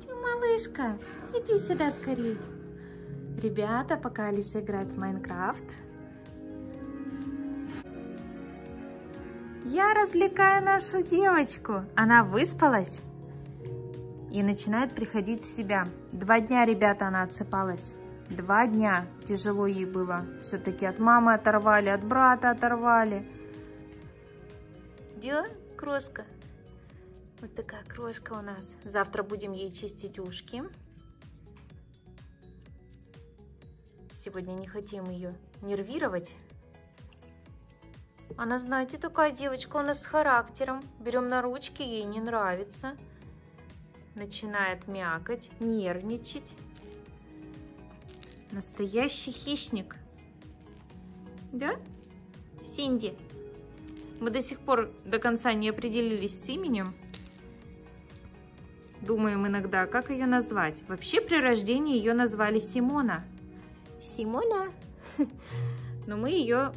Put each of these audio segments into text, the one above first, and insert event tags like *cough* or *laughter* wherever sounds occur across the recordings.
Ты малышка, иди сюда скорее. Ребята, пока Алиса играет в Майнкрафт, я развлекаю нашу девочку. Она выспалась и начинает приходить в себя. Два дня, ребята, она отсыпалась. Два дня тяжело ей было. Все-таки от мамы оторвали, от брата оторвали. Где крошка? Вот такая крошка у нас. Завтра будем ей чистить ушки. Сегодня не хотим ее нервировать. Она, знаете, такая девочка у нас с характером. Берем на ручки, ей не нравится. Начинает мякать, нервничать. Настоящий хищник. Да? Синди. Мы до сих пор до конца не определились с именем. Думаем иногда, как ее назвать. Вообще при рождении ее назвали Симона. Симона. *laughs* Но мы ее,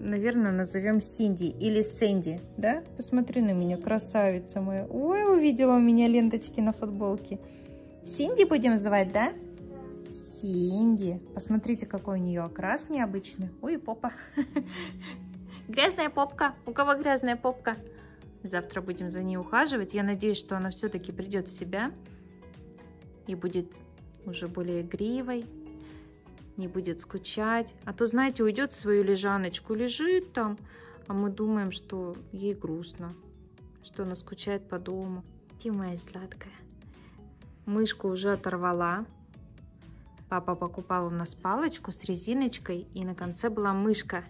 наверное, назовем Синди или Сэнди, да? Посмотри на меня, красавица моя. Ой, увидела у меня ленточки на футболке. Синди будем звать, да? Синди. Посмотрите, какой у нее окрас необычный. Ой, попа. *laughs* Грязная попка. У кого грязная попка? Завтра будем за ней ухаживать. Я надеюсь, что она все-таки придет в себя и будет уже более игривой, не будет скучать. А то, знаете, уйдет в свою лежаночку, лежит там, а мы думаем, что ей грустно, что она скучает по дому. Ты моя сладкая. Мышку уже оторвала. Папа покупал у нас палочку с резиночкой, и на конце была мышка.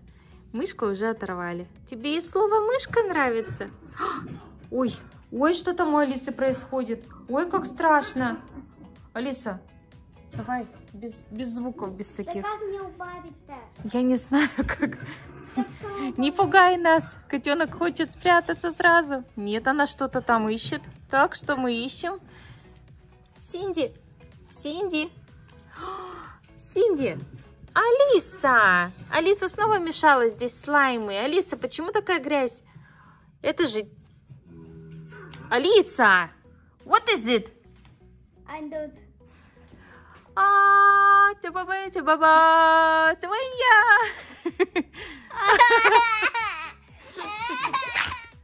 Мышку уже оторвали. Тебе и слово мышка нравится? *gasps* Ой, ой, что там у Алисы происходит? Ой, как страшно. Алиса, давай, без, без звуков, без таких. Да как мне убавить-то? Я не знаю, *laughs* как. *laughs* Не пугай нас. Котенок хочет спрятаться сразу. Нет, она что-то там ищет. Так что мы ищем. Синди, Синди, *gasps* Синди, Алиса! Алиса снова мешала здесь слаймы. Алиса, почему такая грязь? Это же... Алиса! What is it? Don't. А, тя-ба-ба, тя-ба-ба, свинья! *laughs*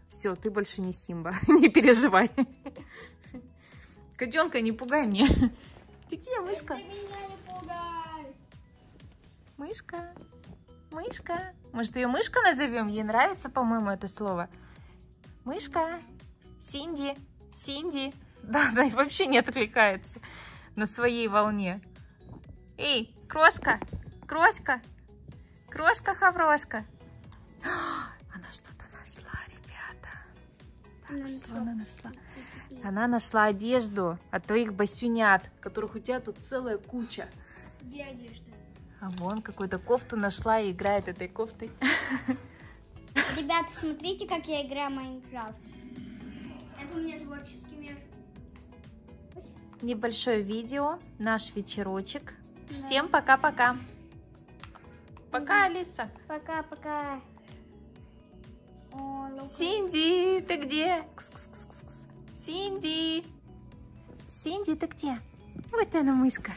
Все, ты больше не Симба, *laughs* не переживай. Котенка, не пугай мне. Ты *laughs* где, мышка? Ты меня не пугай. Мышка, мышка. Может, ее мышка назовем? Ей нравится, по-моему, это слово. Мышка, Синди, Синди. *laughs* Да, да, вообще не отвлекается на своей волне. Эй, крошка, крошка, крошка-хаврошка. *gasps* Она что-то нашла, ребята. Так, Она что нашла. она нашла? Она нашла одежду от твоих басюнят, которых у тебя тут целая куча. Где одежда? А вон какую-то кофту нашла и играет этой кофтой. *laughs* Ребята, смотрите, как я играю в Майнкрафт. Это у меня творческий мир. Небольшое видео, наш вечерочек. Всем пока-пока. Пока, Алиса. Пока-пока. Синди, ты где? Кс-кс-кс-кс. Синди. Синди, ты где? Вот она, мышка.